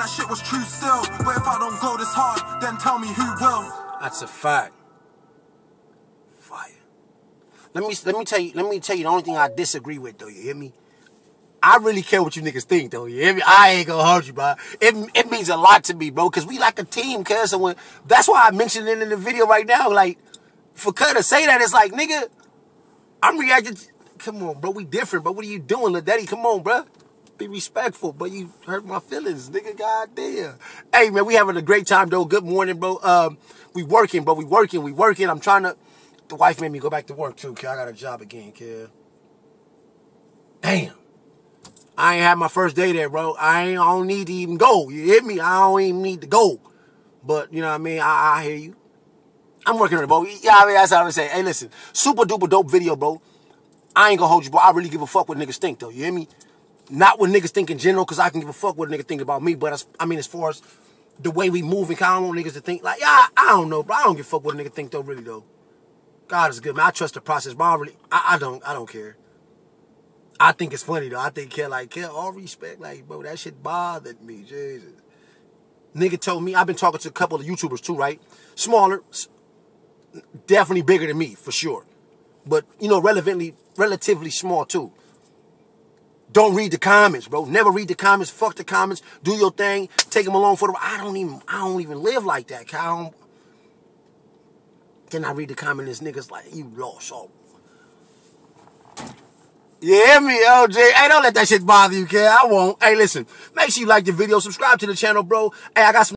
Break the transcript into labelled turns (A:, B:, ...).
A: and that shit was true still. But if I don't go this hard, then tell me who will.
B: That's a fact. Fire. Let me let me tell you let me tell you the only thing I disagree with though. You hear me? I really care what you niggas think though. You hear me? I ain't gonna hurt you, bro. It it means a lot to me, bro, because we like a team, cuz. That's why I mentioned it in the video right now. Like, for Cut to say that, it's like, nigga, I'm reacting. Come on, bro. We different, but what are you doing, Lil Daddy? Come on, bro. Be respectful, but you hurt my feelings, nigga. God damn. Hey, man, we having a great time, though. Good morning, bro. Um, we working, bro. We working, we working. I'm trying to. The wife made me go back to work too, kid. I got a job again, kid. Damn. I ain't had my first day there, bro. I ain't I don't need to even go. You hit me? I don't even need to go. But you know what I mean? I, I hear you. I'm working on it, bro. Yeah, I mean that's what I'm saying. Hey, listen, super duper dope video, bro. I ain't gonna hold you, bro. I really give a fuck what niggas think, though. You hear me? Not what niggas think in general, because I can give a fuck what a nigga think about me. But I mean, as far as the way we move and I don't want niggas to think, like, yeah, I don't know, bro. I don't give a fuck what a nigga think, though, really, though. God is good, man. I trust the process, but I really, I, I don't, I don't care. I think it's funny, though. I think, care, like, care, all respect, like, bro, that shit bothered me, Jesus. Nigga told me, I've been talking to a couple of YouTubers, too, right? Smaller, definitely bigger than me, for sure. But, you know, relevantly, relatively small, too. Don't read the comments, bro. Never read the comments. Fuck the comments. Do your thing. Take them along for the. I don't even. I don't even live like that. Kyle. Then I read the comments. Niggas like you lost all. Hear me, LJ? Hey, don't let that shit bother you, kid. I won't. Hey, listen. Make sure you like the video. Subscribe to the channel, bro. Hey, I got some.